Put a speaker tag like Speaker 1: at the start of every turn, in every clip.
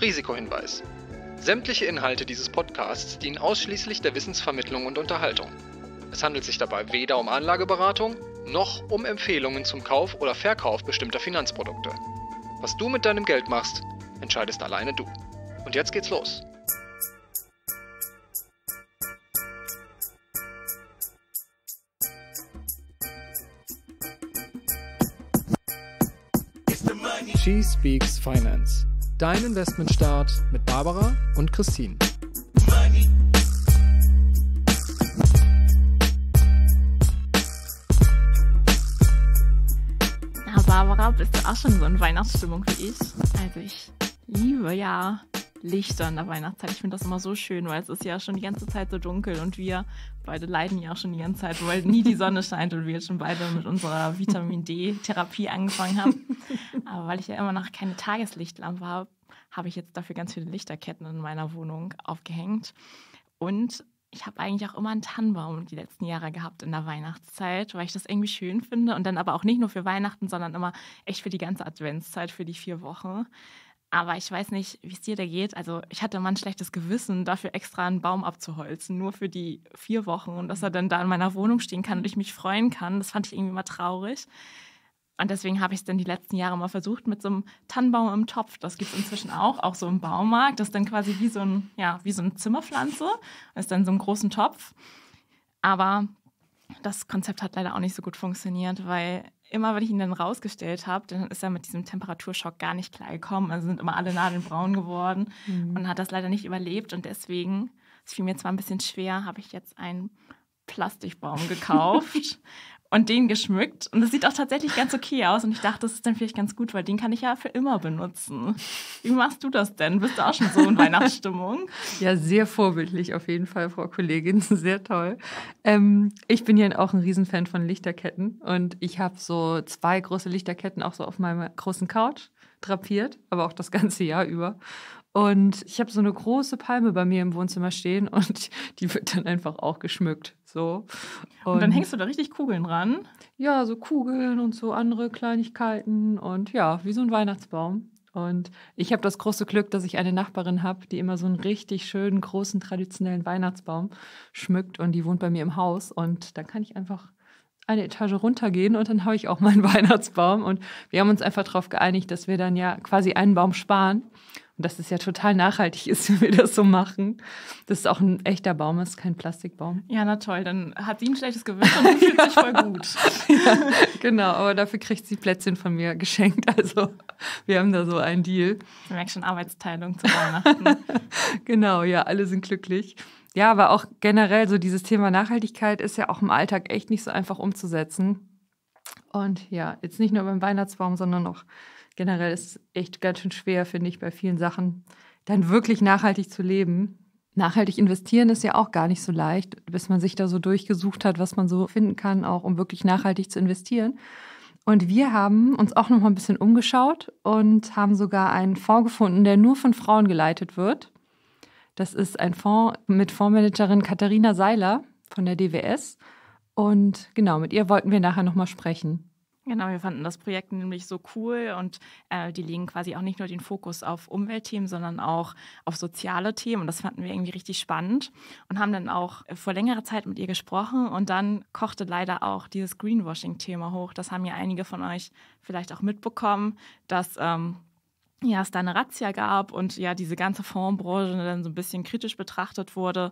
Speaker 1: Risikohinweis. Sämtliche Inhalte dieses Podcasts dienen ausschließlich der Wissensvermittlung und Unterhaltung. Es handelt sich dabei weder um Anlageberatung noch um Empfehlungen zum Kauf oder Verkauf bestimmter Finanzprodukte. Was du mit deinem Geld machst, entscheidest alleine du. Und jetzt geht's los. She Speaks Finance. Dein Investmentstart mit Barbara und Christine.
Speaker 2: Na, Barbara, bist du auch schon so in Weihnachtsstimmung wie ich? Also ich liebe ja Lichter in der Weihnachtszeit. Ich finde das immer so schön, weil es ist ja schon die ganze Zeit so dunkel und wir beide leiden ja auch schon die ganze Zeit, weil nie die Sonne scheint und wir jetzt schon beide mit unserer Vitamin D-Therapie angefangen haben. Aber weil ich ja immer noch keine Tageslichtlampe habe, habe ich jetzt dafür ganz viele Lichterketten in meiner Wohnung aufgehängt. Und ich habe eigentlich auch immer einen Tannenbaum die letzten Jahre gehabt in der Weihnachtszeit, weil ich das irgendwie schön finde. Und dann aber auch nicht nur für Weihnachten, sondern immer echt für die ganze Adventszeit, für die vier Wochen. Aber ich weiß nicht, wie es dir da geht. Also ich hatte immer ein schlechtes Gewissen, dafür extra einen Baum abzuholzen, nur für die vier Wochen und dass er dann da in meiner Wohnung stehen kann und ich mich freuen kann. Das fand ich irgendwie immer traurig. Und deswegen habe ich es dann die letzten Jahre mal versucht mit so einem Tannenbaum im Topf. Das gibt es inzwischen auch, auch so im Baumarkt. Das ist dann quasi wie so, ein, ja, wie so eine Zimmerpflanze. Das ist dann so ein großen Topf. Aber das Konzept hat leider auch nicht so gut funktioniert, weil immer, wenn ich ihn dann rausgestellt habe, dann ist er mit diesem Temperaturschock gar nicht klar gekommen. Also sind immer alle Nadeln braun geworden mhm. und hat das leider nicht überlebt. Und deswegen, es fiel mir zwar ein bisschen schwer, habe ich jetzt einen Plastikbaum gekauft und den geschmückt. Und das sieht auch tatsächlich ganz okay aus. Und ich dachte, das ist dann vielleicht ganz gut, weil den kann ich ja für immer benutzen. Wie machst du das denn? Bist du auch schon so in Weihnachtsstimmung?
Speaker 3: Ja, sehr vorbildlich auf jeden Fall, Frau Kollegin. Sehr toll. Ähm, ich bin ja auch ein Riesenfan von Lichterketten. Und ich habe so zwei große Lichterketten auch so auf meiner großen Couch drapiert, aber auch das ganze Jahr über. Und ich habe so eine große Palme bei mir im Wohnzimmer stehen und die wird dann einfach auch geschmückt. So.
Speaker 2: Und, und dann hängst du da richtig Kugeln ran?
Speaker 3: Ja, so Kugeln und so andere Kleinigkeiten und ja, wie so ein Weihnachtsbaum. Und ich habe das große Glück, dass ich eine Nachbarin habe, die immer so einen richtig schönen, großen, traditionellen Weihnachtsbaum schmückt und die wohnt bei mir im Haus. Und dann kann ich einfach eine Etage runtergehen und dann habe ich auch meinen Weihnachtsbaum. Und wir haben uns einfach darauf geeinigt, dass wir dann ja quasi einen Baum sparen und dass es ja total nachhaltig ist, wenn wir das so machen. Das ist auch ein echter Baum, ist kein Plastikbaum.
Speaker 2: Ja, na toll, dann hat sie ein schlechtes Gewissen und fühlt sich voll gut.
Speaker 3: ja, genau, aber dafür kriegt sie Plätzchen von mir geschenkt. Also wir haben da so einen Deal.
Speaker 2: Ich merke schon Arbeitsteilung zu Weihnachten.
Speaker 3: genau, ja, alle sind glücklich. Ja, aber auch generell so dieses Thema Nachhaltigkeit ist ja auch im Alltag echt nicht so einfach umzusetzen. Und ja, jetzt nicht nur beim Weihnachtsbaum, sondern auch generell ist es echt ganz schön schwer, finde ich, bei vielen Sachen dann wirklich nachhaltig zu leben. Nachhaltig investieren ist ja auch gar nicht so leicht, bis man sich da so durchgesucht hat, was man so finden kann, auch um wirklich nachhaltig zu investieren. Und wir haben uns auch noch mal ein bisschen umgeschaut und haben sogar einen Fonds gefunden, der nur von Frauen geleitet wird. Das ist ein Fonds mit Fondsmanagerin Katharina Seiler von der DWS. Und genau, mit ihr wollten wir nachher noch mal sprechen.
Speaker 2: Genau, wir fanden das Projekt nämlich so cool und äh, die legen quasi auch nicht nur den Fokus auf Umweltthemen, sondern auch auf soziale Themen. Und das fanden wir irgendwie richtig spannend und haben dann auch vor längerer Zeit mit ihr gesprochen. Und dann kochte leider auch dieses Greenwashing-Thema hoch. Das haben ja einige von euch vielleicht auch mitbekommen, dass ähm, ja, es da eine Razzia gab und ja, diese ganze Fondsbranche dann so ein bisschen kritisch betrachtet wurde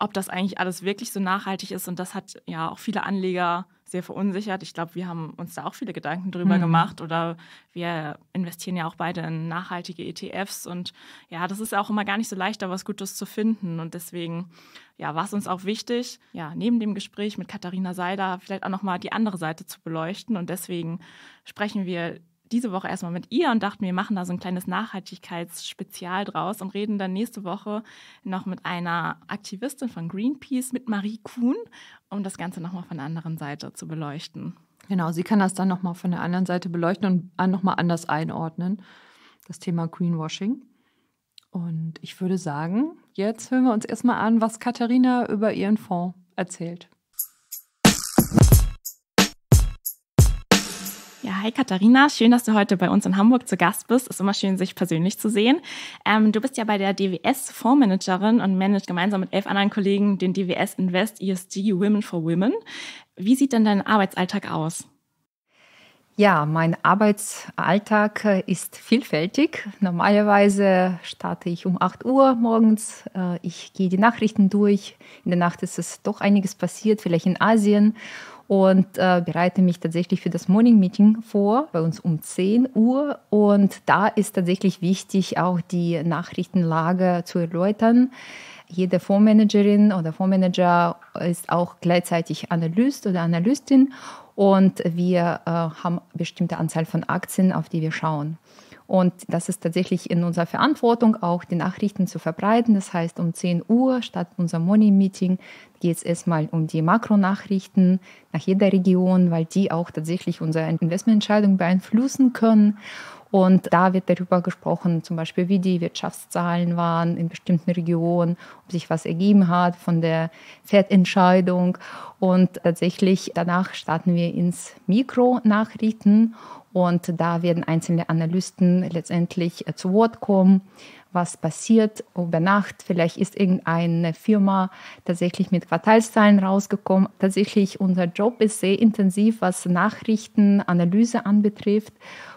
Speaker 2: ob das eigentlich alles wirklich so nachhaltig ist. Und das hat ja auch viele Anleger sehr verunsichert. Ich glaube, wir haben uns da auch viele Gedanken drüber mhm. gemacht oder wir investieren ja auch beide in nachhaltige ETFs. Und ja, das ist auch immer gar nicht so leicht, da was Gutes zu finden. Und deswegen ja, war es uns auch wichtig, ja, neben dem Gespräch mit Katharina Seider vielleicht auch nochmal die andere Seite zu beleuchten. Und deswegen sprechen wir diese Woche erstmal mit ihr und dachten, wir machen da so ein kleines Nachhaltigkeitsspezial draus und reden dann nächste Woche noch mit einer Aktivistin von Greenpeace, mit Marie Kuhn, um das Ganze nochmal von der anderen Seite zu beleuchten.
Speaker 3: Genau, sie kann das dann nochmal von der anderen Seite beleuchten und nochmal anders einordnen, das Thema Greenwashing. Und ich würde sagen, jetzt hören wir uns erstmal an, was Katharina über ihren Fonds erzählt.
Speaker 2: Ja, hi Katharina, schön, dass du heute bei uns in Hamburg zu Gast bist. Ist immer schön, sich persönlich zu sehen. Ähm, du bist ja bei der DWS Fondsmanagerin und managt gemeinsam mit elf anderen Kollegen den DWS Invest ESG Women for Women. Wie sieht denn dein Arbeitsalltag aus?
Speaker 4: Ja, mein Arbeitsalltag äh, ist vielfältig. Normalerweise starte ich um 8 Uhr morgens. Äh, ich gehe die Nachrichten durch. In der Nacht ist es doch einiges passiert, vielleicht in Asien und äh, bereite mich tatsächlich für das Morning Meeting vor, bei uns um 10 Uhr. Und da ist tatsächlich wichtig, auch die Nachrichtenlage zu erläutern. Jede Fondsmanagerin oder Fondsmanager ist auch gleichzeitig Analyst oder Analystin und wir äh, haben bestimmte Anzahl von Aktien, auf die wir schauen. Und das ist tatsächlich in unserer Verantwortung, auch die Nachrichten zu verbreiten. Das heißt, um 10 Uhr statt unser Morning Meeting geht es erstmal um die Makronachrichten nach jeder Region, weil die auch tatsächlich unsere Investmententscheidung beeinflussen können. Und da wird darüber gesprochen, zum Beispiel, wie die Wirtschaftszahlen waren in bestimmten Regionen, ob sich was ergeben hat von der Fettentscheidung. Und tatsächlich danach starten wir ins Mikronachrichten und da werden einzelne Analysten letztendlich äh, zu Wort kommen, was passiert über Nacht. Vielleicht ist irgendeine Firma tatsächlich mit Quartalszahlen rausgekommen. Tatsächlich unser Job ist sehr intensiv, was Nachrichtenanalyse anbetrifft.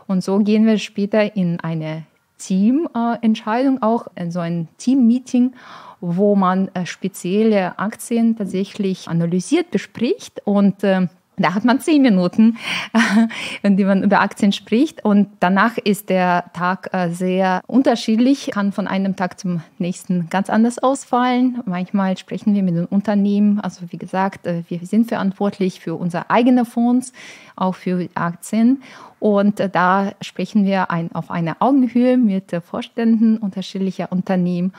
Speaker 4: Und so gehen wir später in eine Teamentscheidung, auch in so ein Team-Meeting, wo man äh, spezielle Aktien tatsächlich analysiert, bespricht und äh, da hat man zehn Minuten, in die man über Aktien spricht. Und danach ist der Tag äh, sehr unterschiedlich, kann von einem Tag zum nächsten ganz anders ausfallen. Manchmal sprechen wir mit den Unternehmen. Also wie gesagt, äh, wir sind verantwortlich für unsere eigenen Fonds, auch für Aktien. Und äh, da sprechen wir ein, auf einer Augenhöhe mit Vorständen unterschiedlicher Unternehmen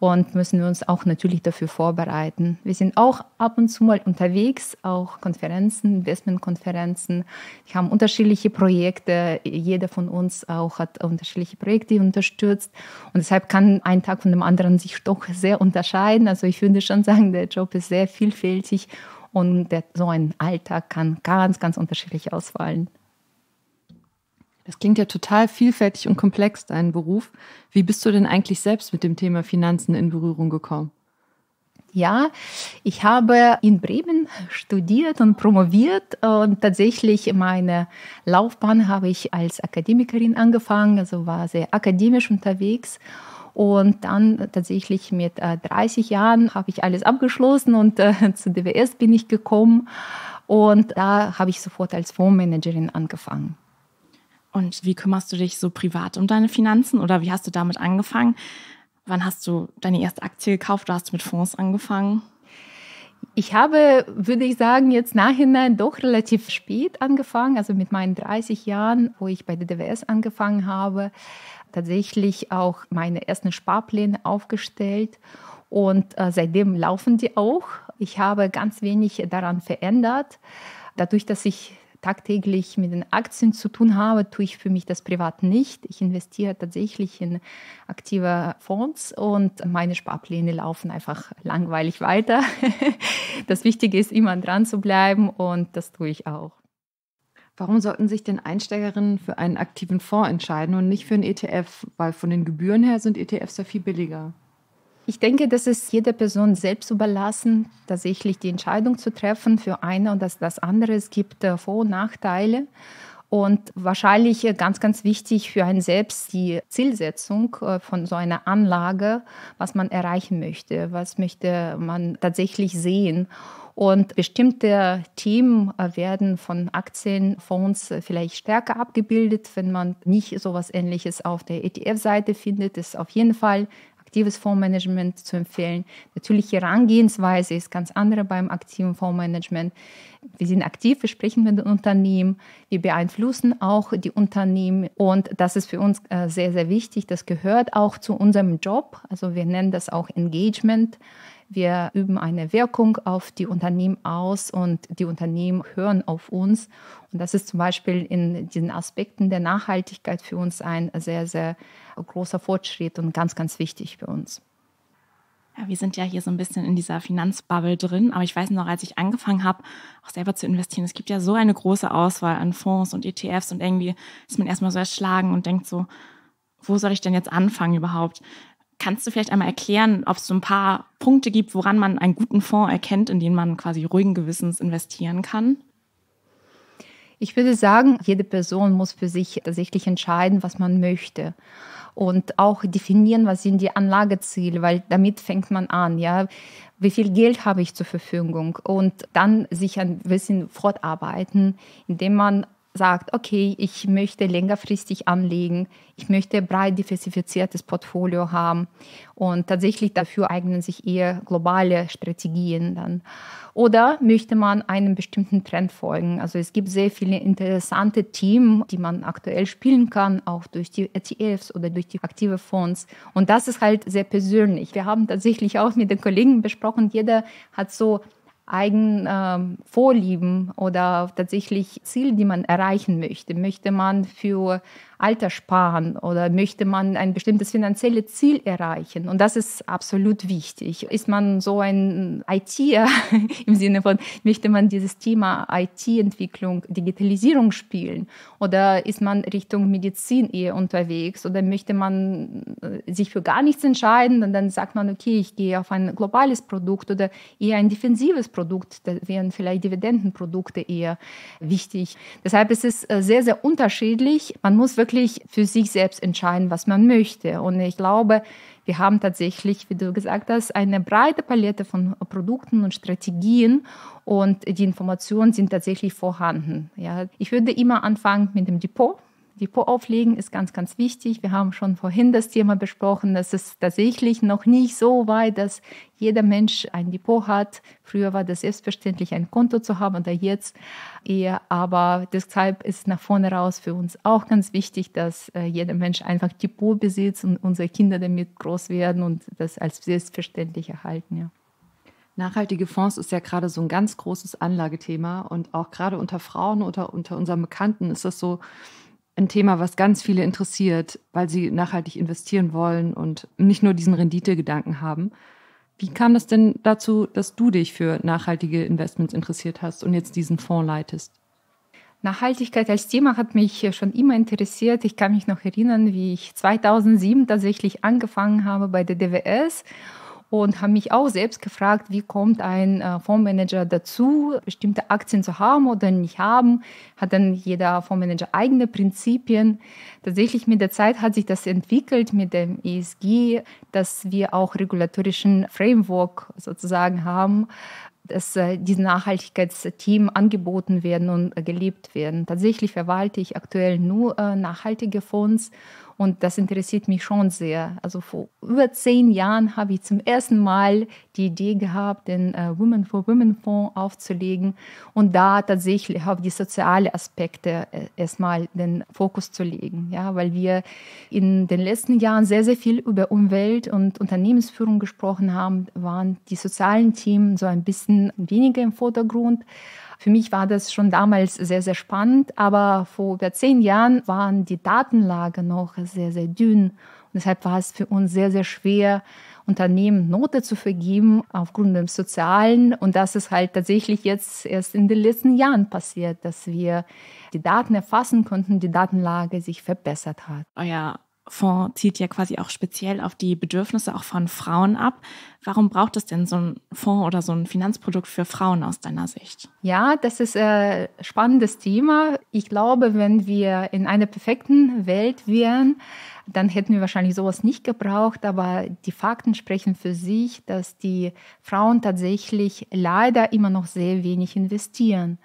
Speaker 4: und müssen wir uns auch natürlich dafür vorbereiten. Wir sind auch ab und zu mal unterwegs, auch Konferenzen, Investmentkonferenzen. Wir haben unterschiedliche Projekte. Jeder von uns auch hat unterschiedliche Projekte unterstützt. Und deshalb kann ein Tag von dem anderen sich doch sehr unterscheiden. Also ich würde schon sagen, der Job ist sehr vielfältig und der, so ein Alltag kann ganz, ganz unterschiedlich ausfallen.
Speaker 3: Das klingt ja total vielfältig und komplex, dein Beruf. Wie bist du denn eigentlich selbst mit dem Thema Finanzen in Berührung gekommen?
Speaker 4: Ja, ich habe in Bremen studiert und promoviert und tatsächlich meine Laufbahn habe ich als Akademikerin angefangen, also war sehr akademisch unterwegs. Und dann tatsächlich mit 30 äh, Jahren habe ich alles abgeschlossen und äh, zu DWS bin ich gekommen. Und da habe ich sofort als Fondsmanagerin angefangen.
Speaker 2: Und wie kümmerst du dich so privat um deine Finanzen oder wie hast du damit angefangen? Wann hast du deine erste Aktie gekauft? Du hast mit Fonds angefangen?
Speaker 4: Ich habe, würde ich sagen, jetzt nachhinein doch relativ spät angefangen, also mit meinen 30 Jahren, wo ich bei der DWS angefangen habe, tatsächlich auch meine ersten Sparpläne aufgestellt und äh, seitdem laufen die auch. Ich habe ganz wenig daran verändert. Dadurch, dass ich tagtäglich mit den Aktien zu tun habe, tue ich für mich das privat nicht. Ich investiere tatsächlich in aktive Fonds und meine Sparpläne laufen einfach langweilig weiter. Das Wichtige ist, immer dran zu bleiben und das tue ich auch.
Speaker 3: Warum sollten sich denn Einsteigerinnen für einen aktiven Fonds entscheiden und nicht für einen ETF? Weil von den Gebühren her sind ETFs ja viel billiger.
Speaker 4: Ich denke, das ist jeder Person selbst überlassen, tatsächlich die Entscheidung zu treffen für eine und das, das andere. Es gibt äh, Vor- und Nachteile. Und wahrscheinlich äh, ganz, ganz wichtig für einen selbst die Zielsetzung äh, von so einer Anlage, was man erreichen möchte, was möchte man tatsächlich sehen. Und bestimmte Themen werden von Aktienfonds vielleicht stärker abgebildet, wenn man nicht so etwas Ähnliches auf der ETF-Seite findet. Ist auf jeden Fall aktives Fondsmanagement zu empfehlen. Natürlich, die Herangehensweise ist ganz andere beim aktiven Fondsmanagement. Wir sind aktiv, wir sprechen mit den Unternehmen, wir beeinflussen auch die Unternehmen und das ist für uns äh, sehr, sehr wichtig. Das gehört auch zu unserem Job. Also wir nennen das auch Engagement. Wir üben eine Wirkung auf die Unternehmen aus und die Unternehmen hören auf uns. Und das ist zum Beispiel in diesen Aspekten der Nachhaltigkeit für uns ein sehr, sehr großer Fortschritt und ganz, ganz wichtig für uns.
Speaker 2: Ja, wir sind ja hier so ein bisschen in dieser Finanzbubble drin, aber ich weiß noch, als ich angefangen habe, auch selber zu investieren, es gibt ja so eine große Auswahl an Fonds und ETFs und irgendwie ist man erstmal so erschlagen und denkt so, wo soll ich denn jetzt anfangen überhaupt? Kannst du vielleicht einmal erklären, ob es so ein paar Punkte gibt, woran man einen guten Fonds erkennt, in den man quasi ruhigen Gewissens investieren kann?
Speaker 4: Ich würde sagen, jede Person muss für sich tatsächlich entscheiden, was man möchte und auch definieren, was sind die Anlageziele, weil damit fängt man an, ja. Wie viel Geld habe ich zur Verfügung? Und dann sich ein bisschen fortarbeiten, indem man sagt, okay, ich möchte längerfristig anlegen, ich möchte breit diversifiziertes Portfolio haben und tatsächlich dafür eignen sich eher globale Strategien dann. Oder möchte man einem bestimmten Trend folgen? Also es gibt sehr viele interessante Themen, die man aktuell spielen kann, auch durch die ETFs oder durch die aktive Fonds. Und das ist halt sehr persönlich. Wir haben tatsächlich auch mit den Kollegen besprochen, jeder hat so eigen ähm, Vorlieben oder tatsächlich Ziele, die man erreichen möchte. Möchte man für Alter sparen oder möchte man ein bestimmtes finanzielles Ziel erreichen? Und das ist absolut wichtig. Ist man so ein ITer im Sinne von, möchte man dieses Thema IT-Entwicklung, Digitalisierung spielen? Oder ist man Richtung Medizin eher unterwegs? Oder möchte man äh, sich für gar nichts entscheiden und dann sagt man, okay, ich gehe auf ein globales Produkt oder eher ein defensives Produkt, da wären vielleicht Dividendenprodukte eher wichtig. Deshalb ist es äh, sehr, sehr unterschiedlich. Man muss wirklich wirklich für sich selbst entscheiden, was man möchte. Und ich glaube, wir haben tatsächlich, wie du gesagt hast, eine breite Palette von Produkten und Strategien und die Informationen sind tatsächlich vorhanden. Ja, ich würde immer anfangen mit dem Depot. Depot auflegen ist ganz, ganz wichtig. Wir haben schon vorhin das Thema besprochen. Es ist tatsächlich noch nicht so weit, dass jeder Mensch ein Depot hat. Früher war das selbstverständlich, ein Konto zu haben oder jetzt eher. Aber deshalb ist nach vorne raus für uns auch ganz wichtig, dass äh, jeder Mensch einfach Depot besitzt und unsere Kinder damit groß werden und das als selbstverständlich erhalten. Ja.
Speaker 3: Nachhaltige Fonds ist ja gerade so ein ganz großes Anlagethema und auch gerade unter Frauen oder unter unseren Bekannten ist das so ein Thema, was ganz viele interessiert, weil sie nachhaltig investieren wollen und nicht nur diesen Renditegedanken haben. Wie kam das denn dazu, dass du dich für nachhaltige Investments interessiert hast und jetzt diesen Fonds leitest?
Speaker 4: Nachhaltigkeit als Thema hat mich schon immer interessiert. Ich kann mich noch erinnern, wie ich 2007 tatsächlich angefangen habe bei der DWS und habe mich auch selbst gefragt, wie kommt ein äh, Fondsmanager dazu, bestimmte Aktien zu haben oder nicht haben. Hat dann jeder Fondsmanager eigene Prinzipien. Tatsächlich mit der Zeit hat sich das entwickelt mit dem ESG, dass wir auch regulatorischen Framework sozusagen haben, dass äh, diese Nachhaltigkeitsteam angeboten werden und äh, gelebt werden. Tatsächlich verwalte ich aktuell nur nachhaltige Fonds und das interessiert mich schon sehr. Also vor über zehn Jahren habe ich zum ersten Mal die Idee gehabt, den äh, Women for Women Fonds aufzulegen und da tatsächlich auf die sozialen Aspekte äh, erstmal den Fokus zu legen. Ja, weil wir in den letzten Jahren sehr, sehr viel über Umwelt und Unternehmensführung gesprochen haben, waren die sozialen Themen so ein bisschen weniger im Vordergrund. Für mich war das schon damals sehr, sehr spannend, aber vor über zehn Jahren waren die Datenlage noch sehr, sehr dünn. Und deshalb war es für uns sehr, sehr schwer, Unternehmen Note zu vergeben aufgrund des Sozialen. Und das ist halt tatsächlich jetzt erst in den letzten Jahren passiert, dass wir die Daten erfassen konnten, die Datenlage sich verbessert hat.
Speaker 2: Euer Fonds zielt ja quasi auch speziell auf die Bedürfnisse auch von Frauen ab. Warum braucht es denn so ein Fonds oder so ein Finanzprodukt für Frauen aus deiner Sicht?
Speaker 4: Ja, das ist ein spannendes Thema. Ich glaube, wenn wir in einer perfekten Welt wären, dann hätten wir wahrscheinlich sowas nicht gebraucht. Aber die Fakten sprechen für sich, dass die Frauen tatsächlich leider immer noch sehr wenig investieren.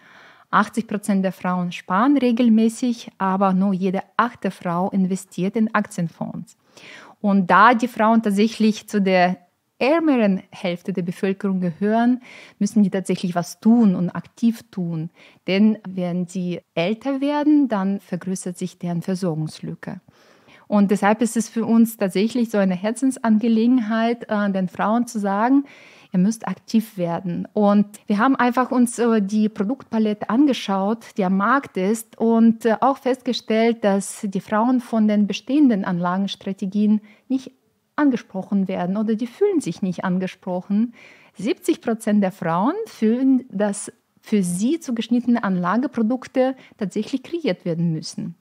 Speaker 4: 80 Prozent der Frauen sparen regelmäßig, aber nur jede achte Frau investiert in Aktienfonds. Und da die Frauen tatsächlich zu der ärmeren Hälfte der Bevölkerung gehören, müssen die tatsächlich was tun und aktiv tun. Denn wenn sie älter werden, dann vergrößert sich deren Versorgungslücke. Und deshalb ist es für uns tatsächlich so eine Herzensangelegenheit, äh, den Frauen zu sagen, ihr müsst aktiv werden. Und wir haben einfach uns äh, die Produktpalette angeschaut, die am Markt ist und äh, auch festgestellt, dass die Frauen von den bestehenden Anlagenstrategien nicht angesprochen werden oder die fühlen sich nicht angesprochen. 70 Prozent der Frauen fühlen, dass für sie zugeschnittene Anlageprodukte tatsächlich kreiert werden müssen,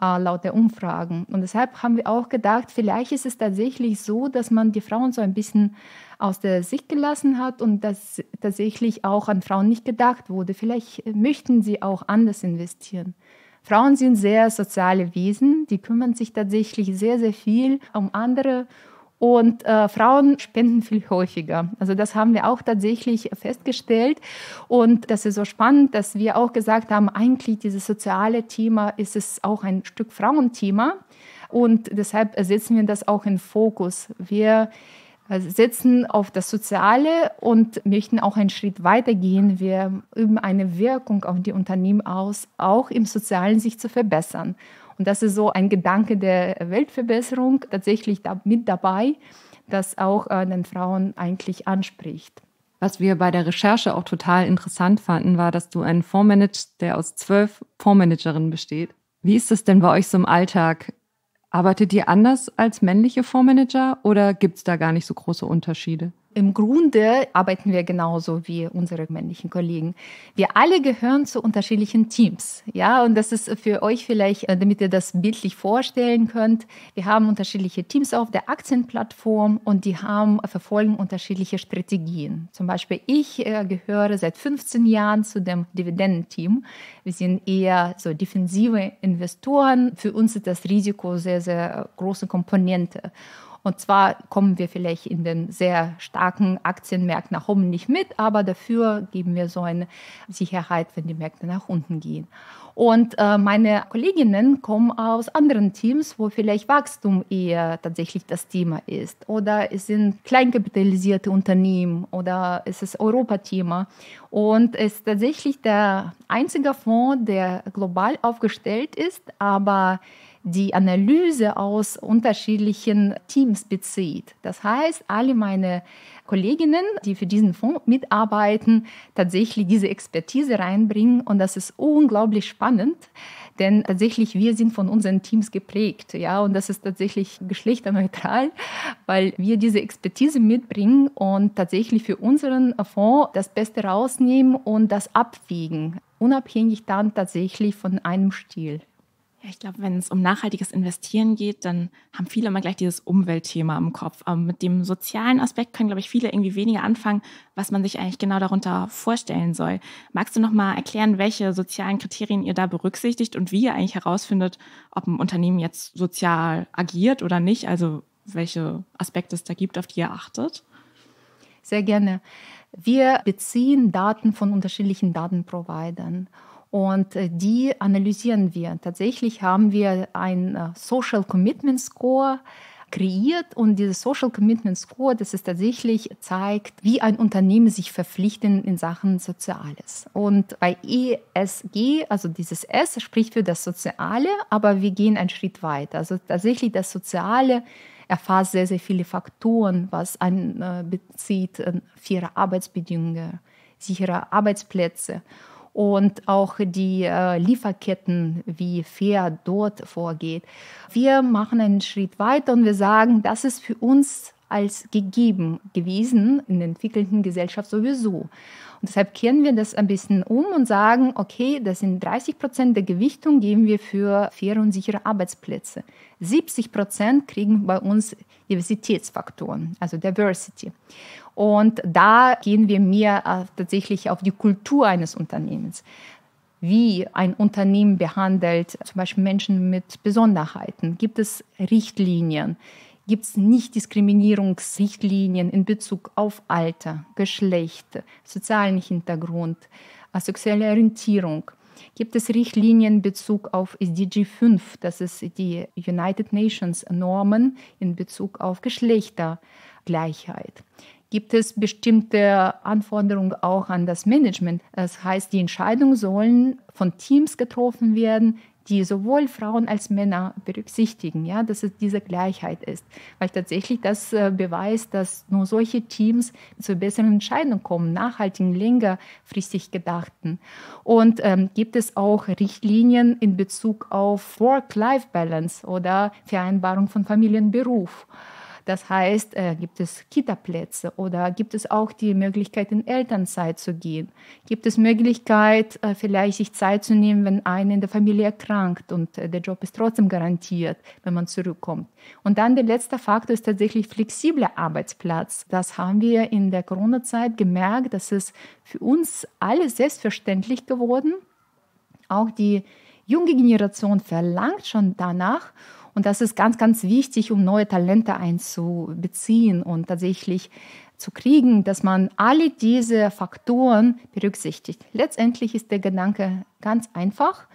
Speaker 4: äh, laut der Umfragen. Und deshalb haben wir auch gedacht, vielleicht ist es tatsächlich so, dass man die Frauen so ein bisschen aus der Sicht gelassen hat und dass tatsächlich auch an Frauen nicht gedacht wurde. Vielleicht möchten sie auch anders investieren. Frauen sind sehr soziale Wesen, die kümmern sich tatsächlich sehr, sehr viel um andere und äh, Frauen spenden viel häufiger. Also das haben wir auch tatsächlich festgestellt. Und das ist so spannend, dass wir auch gesagt haben, eigentlich dieses soziale Thema ist es auch ein Stück Frauenthema. Und deshalb setzen wir das auch in Fokus. Wir setzen auf das Soziale und möchten auch einen Schritt weiter gehen. Wir üben eine Wirkung auf die Unternehmen aus, auch im Sozialen sich zu verbessern. Und das ist so ein Gedanke der Weltverbesserung tatsächlich da mit dabei, das auch äh, den Frauen eigentlich anspricht.
Speaker 3: Was wir bei der Recherche auch total interessant fanden, war, dass du einen Fonds managst, der aus zwölf Fondsmanagerinnen besteht. Wie ist es denn bei euch so im Alltag? Arbeitet ihr anders als männliche Fondsmanager oder gibt es da gar nicht so große Unterschiede?
Speaker 4: Im Grunde arbeiten wir genauso wie unsere männlichen Kollegen. Wir alle gehören zu unterschiedlichen Teams. Ja, und das ist für euch vielleicht, äh, damit ihr das bildlich vorstellen könnt. Wir haben unterschiedliche Teams auf der Aktienplattform und die haben, verfolgen unterschiedliche Strategien. Zum Beispiel ich äh, gehöre seit 15 Jahren zu dem Dividendenteam. Wir sind eher so defensive Investoren. Für uns ist das Risiko sehr, sehr große Komponente. Und zwar kommen wir vielleicht in den sehr starken Aktienmärkten nach oben nicht mit, aber dafür geben wir so eine Sicherheit, wenn die Märkte nach unten gehen. Und äh, meine Kolleginnen kommen aus anderen Teams, wo vielleicht Wachstum eher tatsächlich das Thema ist. Oder es sind kleinkapitalisierte Unternehmen oder es ist Europathema. Und es ist tatsächlich der einzige Fonds, der global aufgestellt ist, aber die Analyse aus unterschiedlichen Teams bezieht. Das heißt, alle meine Kolleginnen, die für diesen Fonds mitarbeiten, tatsächlich diese Expertise reinbringen und das ist unglaublich spannend. Denn tatsächlich, wir sind von unseren Teams geprägt, ja, und das ist tatsächlich geschlechterneutral, weil wir diese Expertise mitbringen und tatsächlich für unseren Fonds das Beste rausnehmen und das abwiegen, unabhängig dann tatsächlich von einem Stil.
Speaker 2: Ja, ich glaube, wenn es um nachhaltiges Investieren geht, dann haben viele immer gleich dieses Umweltthema im Kopf. Aber mit dem sozialen Aspekt können, glaube ich, viele irgendwie weniger anfangen, was man sich eigentlich genau darunter vorstellen soll. Magst du noch mal erklären, welche sozialen Kriterien ihr da berücksichtigt und wie ihr eigentlich herausfindet, ob ein Unternehmen jetzt sozial agiert oder nicht? Also welche Aspekte es da gibt, auf die ihr achtet?
Speaker 4: Sehr gerne. Wir beziehen Daten von unterschiedlichen Datenprovidern. Und äh, die analysieren wir. Tatsächlich haben wir ein äh, Social Commitment Score kreiert und dieses Social Commitment Score, das ist tatsächlich zeigt, wie ein Unternehmen sich verpflichtet in Sachen Soziales. Und bei ESG, also dieses S spricht für das Soziale, aber wir gehen einen Schritt weiter. Also tatsächlich das Soziale erfasst sehr, sehr viele Faktoren, was einbezieht äh, faire Arbeitsbedingungen, sichere Arbeitsplätze und auch die äh, Lieferketten, wie fair dort vorgeht. Wir machen einen Schritt weiter und wir sagen, das ist für uns als gegeben gewesen in der entwickelten Gesellschaft sowieso. Und deshalb kehren wir das ein bisschen um und sagen, okay, das sind 30 Prozent der Gewichtung geben wir für faire und sichere Arbeitsplätze. 70 Prozent kriegen bei uns Diversitätsfaktoren, also Diversity. Und da gehen wir mehr äh, tatsächlich auf die Kultur eines Unternehmens. Wie ein Unternehmen behandelt zum Beispiel Menschen mit Besonderheiten. Gibt es Richtlinien? Gibt es Nichtdiskriminierungsrichtlinien in Bezug auf Alter, Geschlecht, sozialen Hintergrund, äh, sexuelle Orientierung? Gibt es Richtlinien in Bezug auf SDG 5, das ist die United Nations Normen in Bezug auf Geschlechtergleichheit? Gibt es bestimmte Anforderungen auch an das Management. Das heißt, die Entscheidungen sollen von Teams getroffen werden, die sowohl Frauen als Männer berücksichtigen, ja, dass es diese Gleichheit ist. Weil tatsächlich das äh, beweist, dass nur solche Teams zu besseren Entscheidungen kommen, nachhaltigen, längerfristig gedachten. Und ähm, gibt es auch Richtlinien in Bezug auf Work-Life-Balance oder Vereinbarung von Familienberuf. Das heißt, äh, gibt es Kita-Plätze oder gibt es auch die Möglichkeit, in Elternzeit zu gehen? Gibt es Möglichkeit, äh, vielleicht sich Zeit zu nehmen, wenn einer in der Familie erkrankt und äh, der Job ist trotzdem garantiert, wenn man zurückkommt? Und dann der letzte Faktor ist tatsächlich flexibler Arbeitsplatz. Das haben wir in der Corona-Zeit gemerkt, dass es für uns alle selbstverständlich geworden. Auch die junge Generation verlangt schon danach. Und das ist ganz, ganz wichtig, um neue Talente einzubeziehen und tatsächlich zu kriegen, dass man alle diese Faktoren berücksichtigt. Letztendlich ist der Gedanke ganz einfach.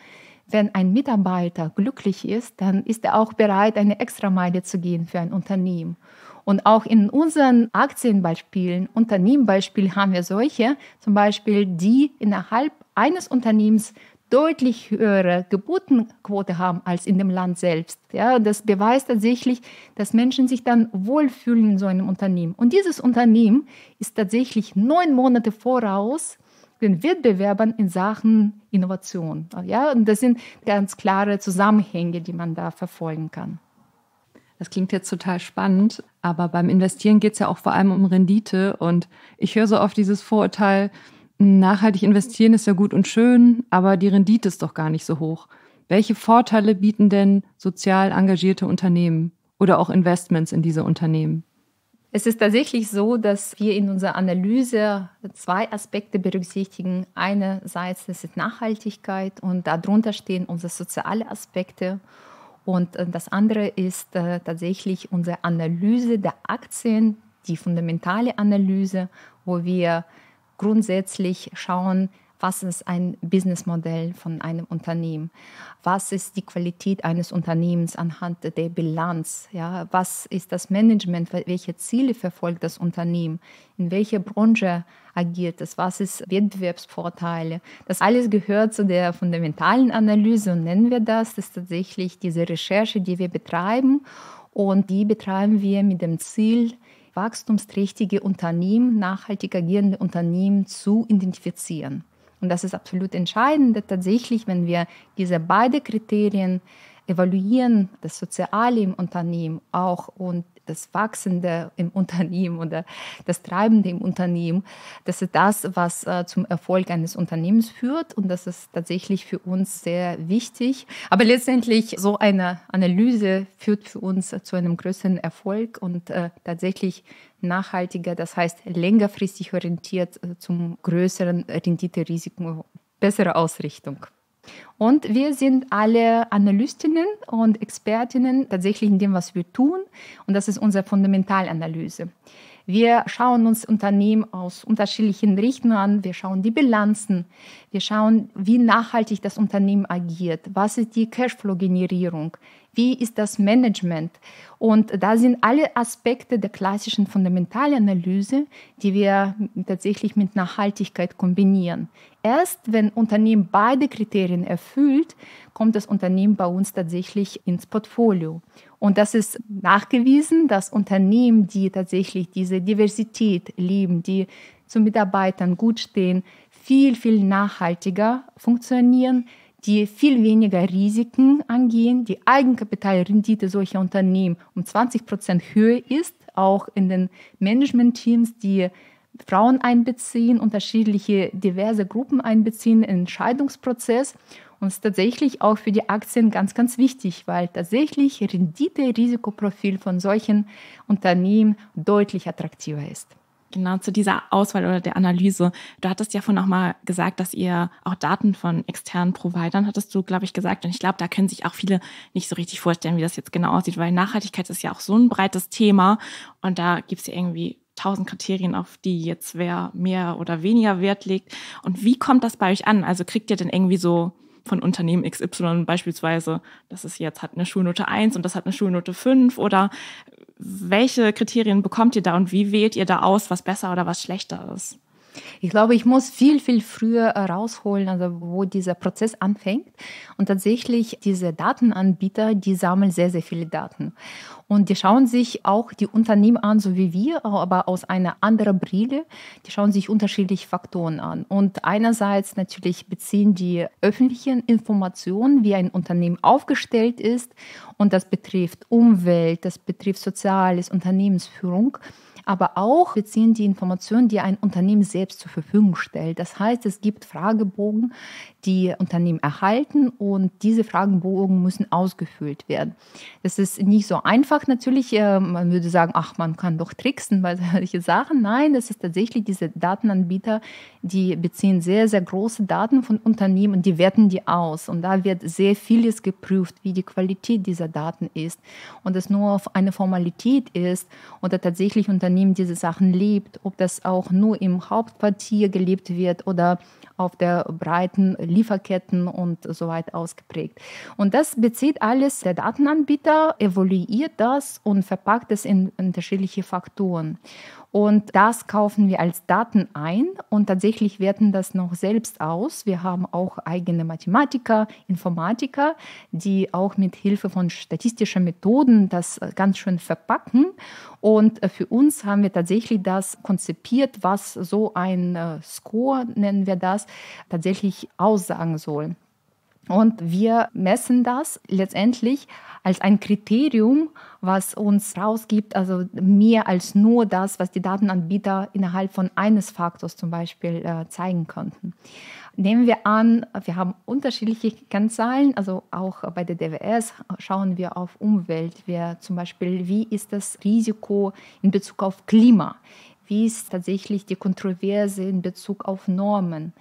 Speaker 4: Wenn ein Mitarbeiter glücklich ist, dann ist er auch bereit, eine Extrameile zu gehen für ein Unternehmen. Und auch in unseren Aktienbeispielen, Unternehmenbeispielen haben wir solche, zum Beispiel, die innerhalb eines Unternehmens deutlich höhere Geburtenquote haben als in dem Land selbst. Ja, das beweist tatsächlich, dass Menschen sich dann wohlfühlen in so einem Unternehmen. Und dieses Unternehmen ist tatsächlich neun Monate voraus den Wettbewerbern in Sachen Innovation. Ja, und das sind ganz klare Zusammenhänge, die man da verfolgen kann.
Speaker 3: Das klingt jetzt total spannend, aber beim Investieren geht es ja auch vor allem um Rendite. Und ich höre so oft dieses Vorurteil, nachhaltig investieren ist ja gut und schön, aber die Rendite ist doch gar nicht so hoch. Welche Vorteile bieten denn sozial engagierte Unternehmen oder auch Investments in diese Unternehmen?
Speaker 4: Es ist tatsächlich so, dass wir in unserer Analyse zwei Aspekte berücksichtigen. Einerseits ist es Nachhaltigkeit und darunter stehen unsere sozialen Aspekte. Und äh, das andere ist äh, tatsächlich unsere Analyse der Aktien, die fundamentale Analyse, wo wir grundsätzlich schauen, was ist ein Businessmodell von einem Unternehmen? Was ist die Qualität eines Unternehmens anhand der Bilanz? Ja, was ist das Management? Welche Ziele verfolgt das Unternehmen? In welcher Branche agiert es? Was ist Wettbewerbsvorteile? Das alles gehört zu der fundamentalen Analyse und nennen wir das. Das ist tatsächlich diese Recherche, die wir betreiben. Und die betreiben wir mit dem Ziel, wachstumsträchtige Unternehmen, nachhaltig agierende Unternehmen zu identifizieren. Und das ist absolut entscheidend, tatsächlich, wenn wir diese beiden Kriterien evaluieren, das Soziale im Unternehmen auch und das Wachsende im Unternehmen oder das Treibende im Unternehmen, das ist das, was äh, zum Erfolg eines Unternehmens führt und das ist tatsächlich für uns sehr wichtig. Aber letztendlich so eine Analyse führt für uns zu einem größeren Erfolg und äh, tatsächlich nachhaltiger, das heißt längerfristig orientiert äh, zum größeren Rendite-Risiko, bessere Ausrichtung. Und wir sind alle Analystinnen und Expertinnen tatsächlich in dem, was wir tun. Und das ist unsere Fundamentalanalyse. Wir schauen uns Unternehmen aus unterschiedlichen Richtungen an. Wir schauen die Bilanzen. Wir schauen, wie nachhaltig das Unternehmen agiert. Was ist die Cashflow-Generierung? Wie ist das Management? Und da sind alle Aspekte der klassischen Fundamentalanalyse, die wir tatsächlich mit Nachhaltigkeit kombinieren. Erst wenn Unternehmen beide Kriterien erfüllt, kommt das Unternehmen bei uns tatsächlich ins Portfolio. Und das ist nachgewiesen, dass Unternehmen, die tatsächlich diese Diversität lieben, die zu Mitarbeitern gut stehen, viel, viel nachhaltiger funktionieren, die viel weniger Risiken angehen, die Eigenkapitalrendite solcher Unternehmen um 20 Prozent höher ist, auch in den Managementteams, die Frauen einbeziehen, unterschiedliche diverse Gruppen einbeziehen im Entscheidungsprozess. Und es ist tatsächlich auch für die Aktien ganz, ganz wichtig, weil tatsächlich Rendite-Risikoprofil von solchen Unternehmen deutlich attraktiver ist.
Speaker 2: Genau, zu dieser Auswahl oder der Analyse. Du hattest ja vorhin auch mal gesagt, dass ihr auch Daten von externen Providern, hattest du, glaube ich, gesagt. Und ich glaube, da können sich auch viele nicht so richtig vorstellen, wie das jetzt genau aussieht, weil Nachhaltigkeit ist ja auch so ein breites Thema. Und da gibt es ja irgendwie tausend Kriterien, auf die jetzt wer mehr oder weniger Wert legt. Und wie kommt das bei euch an? Also kriegt ihr denn irgendwie so von Unternehmen XY beispielsweise, das ist jetzt hat eine Schulnote 1 und das hat eine Schulnote 5 oder welche Kriterien bekommt ihr da und wie wählt ihr da aus, was besser oder was schlechter ist?
Speaker 4: Ich glaube, ich muss viel, viel früher rausholen, also wo dieser Prozess anfängt. Und tatsächlich, diese Datenanbieter, die sammeln sehr, sehr viele Daten. Und die schauen sich auch die Unternehmen an, so wie wir, aber aus einer anderen Brille. Die schauen sich unterschiedliche Faktoren an. Und einerseits natürlich beziehen die öffentlichen Informationen, wie ein Unternehmen aufgestellt ist. Und das betrifft Umwelt, das betrifft Soziales, Unternehmensführung aber auch beziehen die Informationen, die ein Unternehmen selbst zur Verfügung stellt. Das heißt, es gibt Fragebogen, die Unternehmen erhalten und diese Fragebogen müssen ausgefüllt werden. Das ist nicht so einfach natürlich. Äh, man würde sagen, ach, man kann doch tricksen bei solchen Sachen. Nein, das ist tatsächlich diese Datenanbieter, die beziehen sehr, sehr große Daten von Unternehmen und die werten die aus. Und da wird sehr vieles geprüft, wie die Qualität dieser Daten ist. Und es nur auf eine Formalität ist oder tatsächlich Unternehmen diese Sachen lebt, ob das auch nur im Hauptquartier gelebt wird oder auf der breiten Lieferketten und so weiter ausgeprägt. Und das bezieht alles der Datenanbieter, evaluiert das und verpackt es in unterschiedliche Faktoren. Und das kaufen wir als Daten ein und tatsächlich werten das noch selbst aus. Wir haben auch eigene Mathematiker, Informatiker, die auch mit Hilfe von statistischen Methoden das ganz schön verpacken. Und für uns haben wir tatsächlich das konzipiert, was so ein äh, Score, nennen wir das, tatsächlich aussagen soll. Und wir messen das letztendlich als ein Kriterium, was uns rausgibt, also mehr als nur das, was die Datenanbieter innerhalb von eines Faktors zum Beispiel äh, zeigen konnten. Nehmen wir an, wir haben unterschiedliche Kennzahlen, also auch bei der DWS schauen wir auf Umwelt, wir zum Beispiel, wie ist das Risiko in Bezug auf Klima, wie ist tatsächlich die Kontroverse in Bezug auf Normen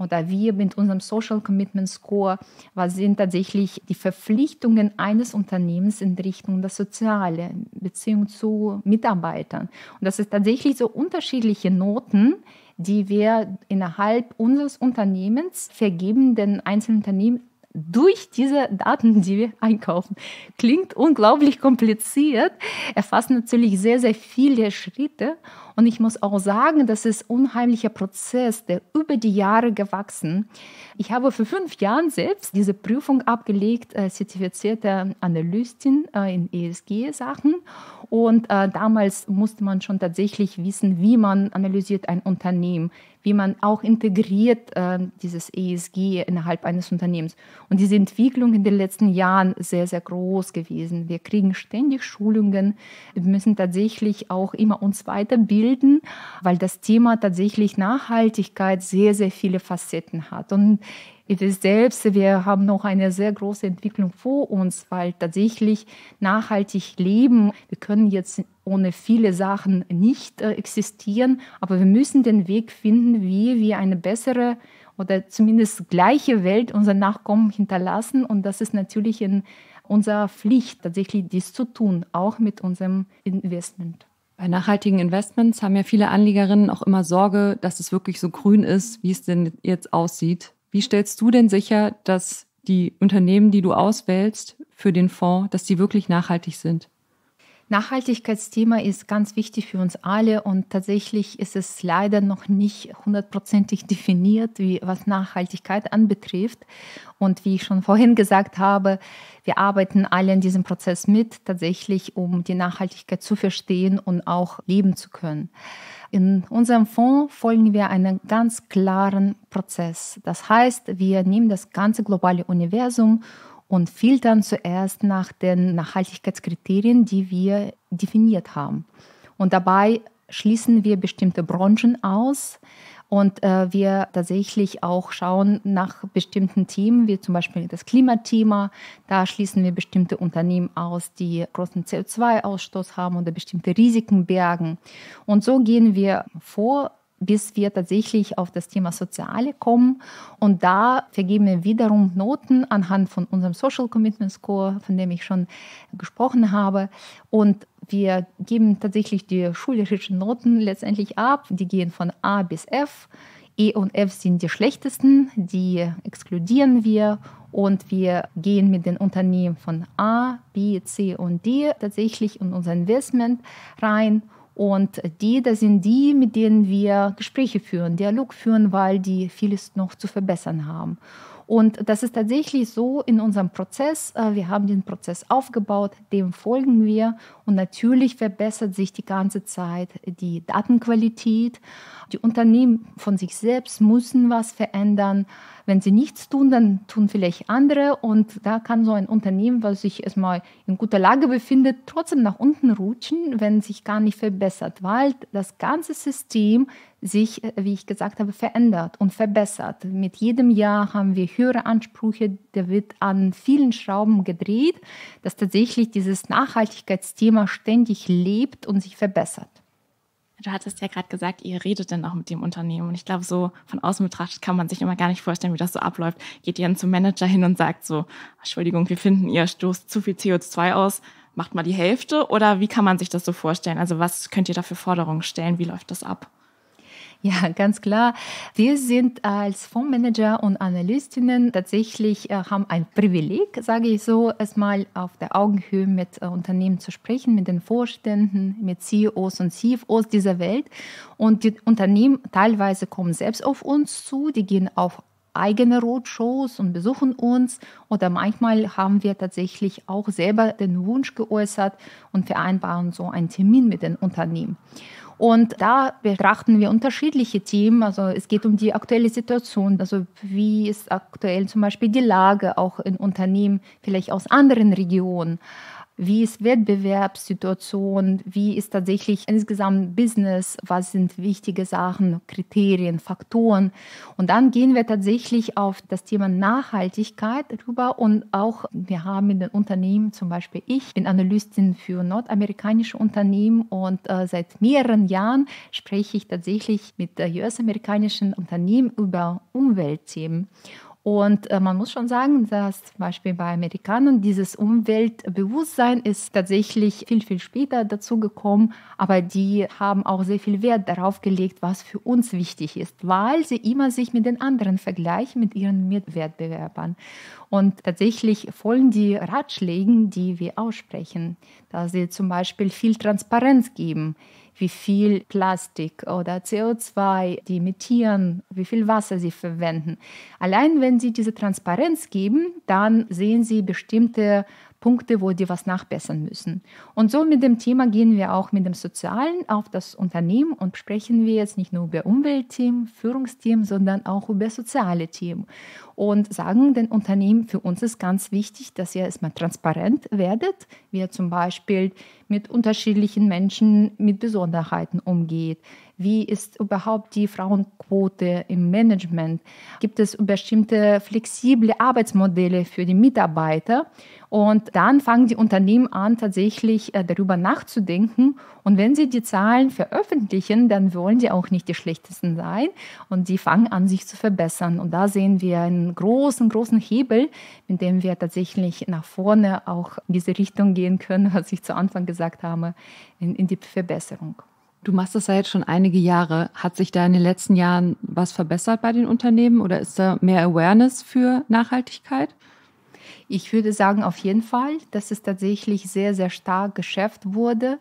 Speaker 4: oder wir mit unserem Social Commitment Score, was sind tatsächlich die Verpflichtungen eines Unternehmens in Richtung der Soziale, Beziehung zu Mitarbeitern. Und das ist tatsächlich so unterschiedliche Noten, die wir innerhalb unseres Unternehmens vergeben den einzelnen Unternehmen durch diese Daten, die wir einkaufen. Klingt unglaublich kompliziert, erfasst natürlich sehr, sehr viele Schritte und ich muss auch sagen, das ist ein unheimlicher Prozess, der über die Jahre gewachsen. Ich habe vor fünf Jahren selbst diese Prüfung abgelegt, äh, zertifizierte Analystin äh, in ESG-Sachen. Und äh, damals musste man schon tatsächlich wissen, wie man analysiert ein Unternehmen, wie man auch integriert äh, dieses ESG innerhalb eines Unternehmens. Und diese Entwicklung in den letzten Jahren sehr, sehr groß gewesen. Wir kriegen ständig Schulungen. Wir müssen tatsächlich auch immer uns weiterbilden bilden, weil das Thema tatsächlich Nachhaltigkeit sehr, sehr viele Facetten hat. Und wir selbst, wir haben noch eine sehr große Entwicklung vor uns, weil tatsächlich nachhaltig leben, wir können jetzt ohne viele Sachen nicht äh, existieren, aber wir müssen den Weg finden, wie wir eine bessere oder zumindest gleiche Welt unseren Nachkommen hinterlassen. Und das ist natürlich in unserer Pflicht, tatsächlich dies zu tun, auch mit unserem Investment.
Speaker 3: Bei nachhaltigen Investments haben ja viele Anlegerinnen auch immer Sorge, dass es wirklich so grün ist, wie es denn jetzt aussieht. Wie stellst du denn sicher, dass die Unternehmen, die du auswählst für den Fonds, dass die wirklich nachhaltig sind?
Speaker 4: Nachhaltigkeitsthema ist ganz wichtig für uns alle und tatsächlich ist es leider noch nicht hundertprozentig definiert, wie, was Nachhaltigkeit anbetrifft. Und wie ich schon vorhin gesagt habe, wir arbeiten alle in diesem Prozess mit, tatsächlich, um die Nachhaltigkeit zu verstehen und auch leben zu können. In unserem Fonds folgen wir einem ganz klaren Prozess. Das heißt, wir nehmen das ganze globale Universum und filtern zuerst nach den Nachhaltigkeitskriterien, die wir definiert haben. Und dabei schließen wir bestimmte Branchen aus und äh, wir tatsächlich auch schauen nach bestimmten Themen, wie zum Beispiel das Klimathema. Da schließen wir bestimmte Unternehmen aus, die großen CO2-Ausstoß haben oder bestimmte Risiken bergen. Und so gehen wir vor bis wir tatsächlich auf das Thema Soziale kommen. Und da vergeben wir wiederum Noten anhand von unserem Social Commitment Score, von dem ich schon gesprochen habe. Und wir geben tatsächlich die schulischen Noten letztendlich ab. Die gehen von A bis F. E und F sind die schlechtesten, die exkludieren wir und wir gehen mit den Unternehmen von A, B, C und D tatsächlich in unser Investment rein und die, das sind die, mit denen wir Gespräche führen, Dialog führen, weil die vieles noch zu verbessern haben. Und das ist tatsächlich so in unserem Prozess. Äh, wir haben den Prozess aufgebaut, dem folgen wir und natürlich verbessert sich die ganze Zeit die Datenqualität. Die Unternehmen von sich selbst müssen was verändern. Wenn sie nichts tun, dann tun vielleicht andere. Und da kann so ein Unternehmen, was sich erstmal in guter Lage befindet, trotzdem nach unten rutschen, wenn sich gar nicht verbessert, weil das ganze System sich, äh, wie ich gesagt habe, verändert und verbessert. Mit jedem Jahr haben wir höhere Ansprüche, da wird an vielen Schrauben gedreht, dass tatsächlich dieses Nachhaltigkeitsthema ständig lebt und sich verbessert.
Speaker 2: Du hattest ja gerade gesagt, ihr redet dann auch mit dem Unternehmen. Und ich glaube, so von außen betrachtet kann man sich immer gar nicht vorstellen, wie das so abläuft. Geht ihr dann zum Manager hin und sagt so, Entschuldigung, wir finden, ihr stoßt zu viel CO2 aus, macht mal die Hälfte? Oder wie kann man sich das so vorstellen? Also was könnt ihr da für Forderungen stellen? Wie läuft das ab?
Speaker 4: Ja, ganz klar. Wir sind als Fondsmanager und Analystinnen tatsächlich, äh, haben ein Privileg, sage ich so, erstmal auf der Augenhöhe mit äh, Unternehmen zu sprechen, mit den Vorständen, mit CEOs und CFOs dieser Welt. Und die Unternehmen teilweise kommen selbst auf uns zu, die gehen auf eigene Roadshows und besuchen uns oder manchmal haben wir tatsächlich auch selber den Wunsch geäußert und vereinbaren so einen Termin mit den Unternehmen. Und da betrachten wir unterschiedliche Themen. Also es geht um die aktuelle Situation. Also wie ist aktuell zum Beispiel die Lage auch in Unternehmen, vielleicht aus anderen Regionen. Wie ist Wettbewerbssituation? Wie ist tatsächlich insgesamt Business? Was sind wichtige Sachen, Kriterien, Faktoren? Und dann gehen wir tatsächlich auf das Thema Nachhaltigkeit rüber und auch wir haben in den Unternehmen, zum Beispiel ich bin Analystin für nordamerikanische Unternehmen und äh, seit mehreren Jahren spreche ich tatsächlich mit US-amerikanischen Unternehmen über Umweltthemen. Und äh, man muss schon sagen, dass zum Beispiel bei Amerikanern dieses Umweltbewusstsein ist tatsächlich viel, viel später dazu gekommen, aber die haben auch sehr viel Wert darauf gelegt, was für uns wichtig ist, weil sie immer sich mit den anderen vergleichen, mit ihren Mitwettbewerbern. Und tatsächlich folgen die Ratschlägen, die wir aussprechen, da sie zum Beispiel viel Transparenz geben wie viel Plastik oder CO2 die emittieren, wie viel Wasser sie verwenden. Allein wenn sie diese Transparenz geben, dann sehen sie bestimmte Punkte, wo die was nachbessern müssen. Und so mit dem Thema gehen wir auch mit dem Sozialen auf das Unternehmen und sprechen wir jetzt nicht nur über Umweltthemen, Führungsthemen, sondern auch über soziale Themen. Und sagen den Unternehmen, für uns ist ganz wichtig, dass ihr erstmal transparent werdet, wie ihr zum Beispiel mit unterschiedlichen Menschen mit Besonderheiten umgeht, wie ist überhaupt die Frauenquote im Management? Gibt es bestimmte flexible Arbeitsmodelle für die Mitarbeiter? Und dann fangen die Unternehmen an, tatsächlich äh, darüber nachzudenken. Und wenn sie die Zahlen veröffentlichen, dann wollen sie auch nicht die schlechtesten sein. Und sie fangen an, sich zu verbessern. Und da sehen wir einen großen, großen Hebel, mit dem wir tatsächlich nach vorne auch in diese Richtung gehen können, was ich zu Anfang gesagt habe, in, in die Verbesserung.
Speaker 3: Du machst das ja jetzt schon einige Jahre. Hat sich da in den letzten Jahren was verbessert bei den Unternehmen oder ist da mehr Awareness für Nachhaltigkeit?
Speaker 4: Ich würde sagen, auf jeden Fall, dass es tatsächlich sehr, sehr stark geschäft wurde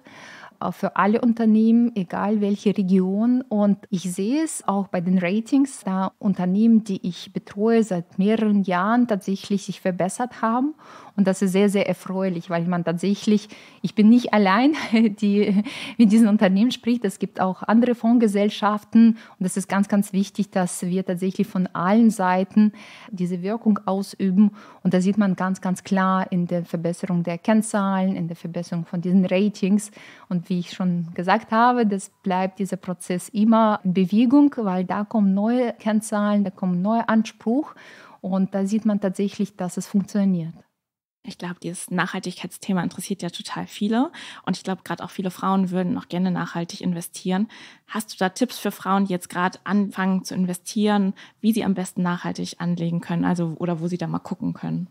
Speaker 4: äh, für alle Unternehmen, egal welche Region. Und ich sehe es auch bei den Ratings, da Unternehmen, die ich betreue seit mehreren Jahren, tatsächlich sich verbessert haben und das ist sehr, sehr erfreulich, weil man tatsächlich, ich bin nicht allein, die mit diesen Unternehmen spricht. Es gibt auch andere Fondsgesellschaften. Und es ist ganz, ganz wichtig, dass wir tatsächlich von allen Seiten diese Wirkung ausüben. Und da sieht man ganz, ganz klar in der Verbesserung der Kennzahlen, in der Verbesserung von diesen Ratings. Und wie ich schon gesagt habe, das bleibt dieser Prozess immer in Bewegung, weil da kommen neue Kennzahlen, da kommen neue Ansprüche. Und da sieht man tatsächlich, dass es funktioniert.
Speaker 2: Ich glaube, dieses Nachhaltigkeitsthema interessiert ja total viele. Und ich glaube, gerade auch viele Frauen würden auch gerne nachhaltig investieren. Hast du da Tipps für Frauen, die jetzt gerade anfangen zu investieren, wie sie am besten nachhaltig anlegen können, also oder wo sie da mal gucken können?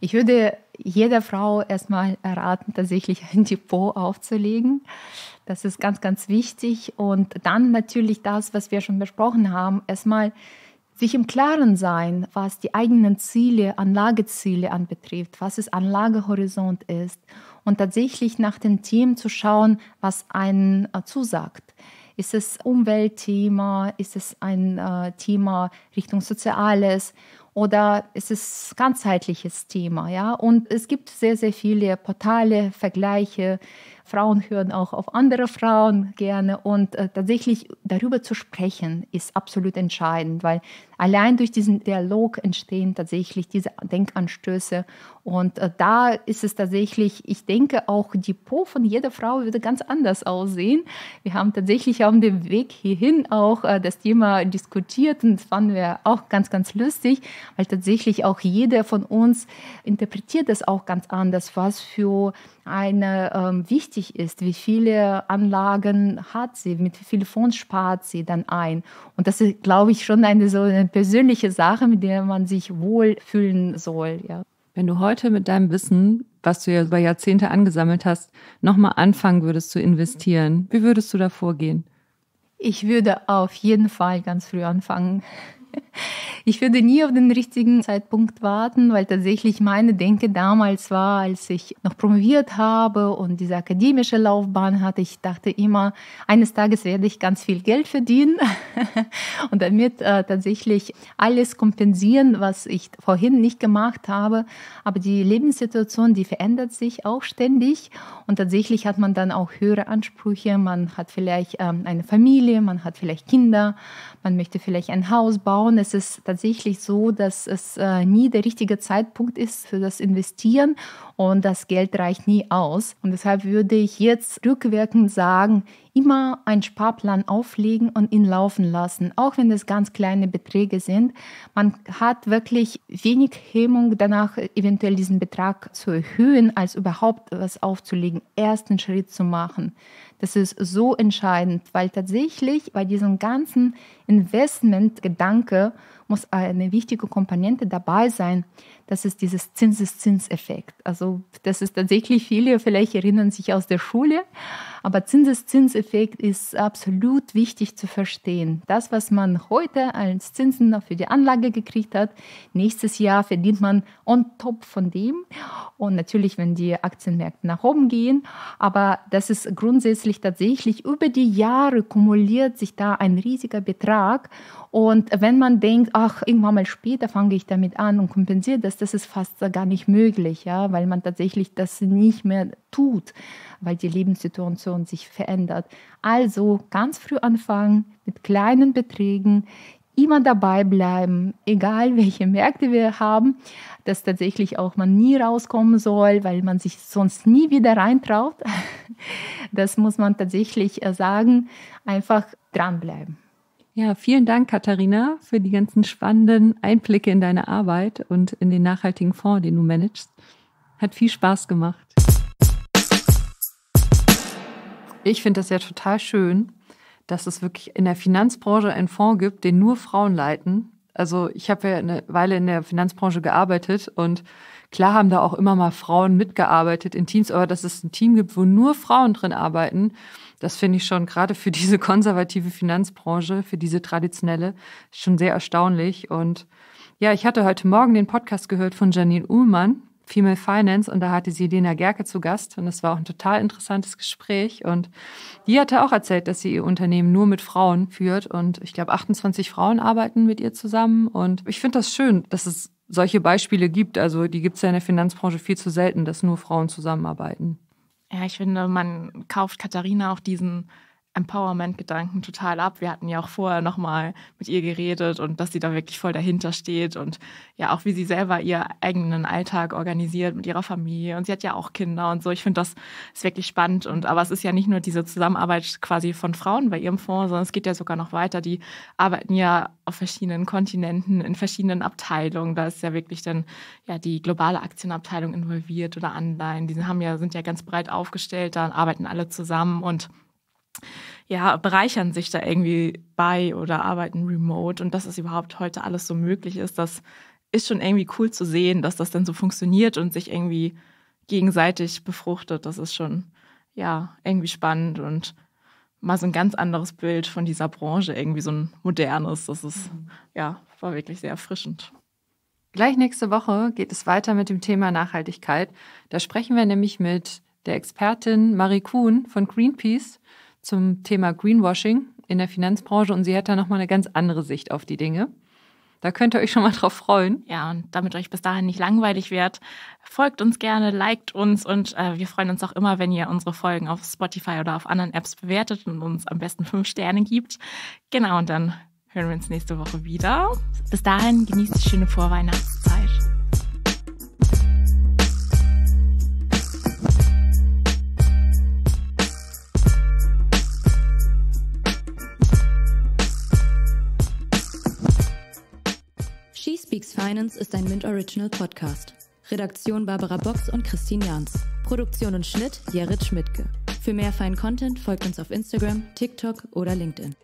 Speaker 4: Ich würde jeder Frau erstmal erraten, tatsächlich ein Depot aufzulegen. Das ist ganz, ganz wichtig. Und dann natürlich das, was wir schon besprochen haben, erstmal sich im Klaren sein, was die eigenen Ziele, Anlageziele anbetrifft, was es Anlagehorizont ist und tatsächlich nach den Themen zu schauen, was einen äh, zusagt. Ist es Umweltthema? Ist es ein äh, Thema Richtung Soziales? oder es ist ganzheitliches Thema, ja. Und es gibt sehr, sehr viele Portale, Vergleiche, Frauen hören auch auf andere Frauen gerne und äh, tatsächlich darüber zu sprechen ist absolut entscheidend, weil allein durch diesen Dialog entstehen tatsächlich diese Denkanstöße und äh, da ist es tatsächlich, ich denke auch die Po von jeder Frau würde ganz anders aussehen. Wir haben tatsächlich auf dem Weg hierhin auch äh, das Thema diskutiert und das fanden wir auch ganz, ganz lustig, weil tatsächlich auch jeder von uns interpretiert das auch ganz anders, was für eine ähm, wichtig ist, wie viele Anlagen hat sie, mit wie viel Fonds spart sie dann ein. Und das ist, glaube ich, schon eine so eine persönliche Sache, mit der man sich wohlfühlen soll. Ja.
Speaker 3: Wenn du heute mit deinem Wissen, was du ja über Jahrzehnte angesammelt hast, nochmal anfangen würdest zu investieren, wie würdest du da vorgehen?
Speaker 4: Ich würde auf jeden Fall ganz früh anfangen. Ich würde nie auf den richtigen Zeitpunkt warten, weil tatsächlich meine Denke damals war, als ich noch promoviert habe und diese akademische Laufbahn hatte, ich dachte immer, eines Tages werde ich ganz viel Geld verdienen und damit äh, tatsächlich alles kompensieren, was ich vorhin nicht gemacht habe. Aber die Lebenssituation, die verändert sich auch ständig und tatsächlich hat man dann auch höhere Ansprüche. Man hat vielleicht ähm, eine Familie, man hat vielleicht Kinder, man möchte vielleicht ein Haus bauen. Es ist tatsächlich so, dass es äh, nie der richtige Zeitpunkt ist für das Investieren und das Geld reicht nie aus. Und deshalb würde ich jetzt rückwirkend sagen, immer einen Sparplan auflegen und ihn laufen lassen, auch wenn es ganz kleine Beträge sind. Man hat wirklich wenig Hemmung danach, eventuell diesen Betrag zu erhöhen, als überhaupt was aufzulegen, ersten Schritt zu machen. Das ist so entscheidend, weil tatsächlich bei diesem ganzen Investmentgedanke muss eine wichtige Komponente dabei sein. Das ist dieses Zinseszinseffekt. Also das ist tatsächlich viele, vielleicht erinnern sich aus der Schule, aber Zinseszinseffekt ist absolut wichtig zu verstehen. Das, was man heute als Zinsen für die Anlage gekriegt hat, nächstes Jahr verdient man on top von dem. Und natürlich, wenn die Aktienmärkte nach oben gehen, aber das ist grundsätzlich tatsächlich über die Jahre kumuliert sich da ein riesiger Betrag. Und wenn man denkt, ach, irgendwann mal später fange ich damit an und kompensiert das, das ist fast gar nicht möglich, ja, weil man tatsächlich das nicht mehr tut, weil die Lebenssituation sich verändert. Also ganz früh anfangen mit kleinen Beträgen, immer dabei bleiben, egal welche Märkte wir haben, dass tatsächlich auch man nie rauskommen soll, weil man sich sonst nie wieder reintraut. Das muss man tatsächlich äh, sagen, einfach dranbleiben.
Speaker 3: Ja, vielen Dank, Katharina, für die ganzen spannenden Einblicke in deine Arbeit und in den nachhaltigen Fonds, den du managst. Hat viel Spaß gemacht. Ich finde das ja total schön, dass es wirklich in der Finanzbranche einen Fonds gibt, den nur Frauen leiten. Also ich habe ja eine Weile in der Finanzbranche gearbeitet und klar haben da auch immer mal Frauen mitgearbeitet in Teams, aber dass es ein Team gibt, wo nur Frauen drin arbeiten, das finde ich schon gerade für diese konservative Finanzbranche, für diese traditionelle, schon sehr erstaunlich. Und ja, ich hatte heute Morgen den Podcast gehört von Janine Uhlmann, Female Finance, und da hatte sie Lena Gerke zu Gast. Und das war auch ein total interessantes Gespräch. Und die hatte auch erzählt, dass sie ihr Unternehmen nur mit Frauen führt. Und ich glaube, 28 Frauen arbeiten mit ihr zusammen. Und ich finde das schön, dass es solche Beispiele gibt. Also die gibt es ja in der Finanzbranche viel zu selten, dass nur Frauen zusammenarbeiten.
Speaker 2: Ja, ich finde, man kauft Katharina auch diesen Empowerment-Gedanken total ab. Wir hatten ja auch vorher nochmal mit ihr geredet und dass sie da wirklich voll dahinter steht und ja auch wie sie selber ihren eigenen Alltag organisiert mit ihrer Familie und sie hat ja auch Kinder und so. Ich finde das ist wirklich spannend und aber es ist ja nicht nur diese Zusammenarbeit quasi von Frauen bei ihrem Fonds, sondern es geht ja sogar noch weiter. Die arbeiten ja auf verschiedenen Kontinenten, in verschiedenen Abteilungen. Da ist ja wirklich dann ja die globale Aktienabteilung involviert oder Anleihen. Die haben ja, sind ja ganz breit aufgestellt, da arbeiten alle zusammen und ja, bereichern sich da irgendwie bei oder arbeiten remote und dass es überhaupt heute alles so möglich ist, das ist schon irgendwie cool zu sehen, dass das dann so funktioniert und sich irgendwie gegenseitig befruchtet. Das ist schon, ja, irgendwie spannend und mal so ein ganz anderes Bild von dieser Branche, irgendwie so ein modernes. Das ist, mhm. ja, war wirklich sehr erfrischend.
Speaker 3: Gleich nächste Woche geht es weiter mit dem Thema Nachhaltigkeit. Da sprechen wir nämlich mit der Expertin Marie Kuhn von Greenpeace zum Thema Greenwashing in der Finanzbranche und sie hat da nochmal eine ganz andere Sicht auf die Dinge. Da könnt ihr euch schon mal drauf freuen.
Speaker 2: Ja, und damit euch bis dahin nicht langweilig wird, folgt uns gerne, liked uns und äh, wir freuen uns auch immer, wenn ihr unsere Folgen auf Spotify oder auf anderen Apps bewertet und uns am besten fünf Sterne gibt. Genau, und dann hören wir uns nächste Woche wieder. Bis dahin genießt die schöne Vorweihnachtszeit.
Speaker 5: Finance ist ein Mint Original Podcast. Redaktion Barbara Box und Christine Jans. Produktion und Schnitt Jerit Schmidtke. Für mehr feinen Content folgt uns auf Instagram, TikTok oder LinkedIn.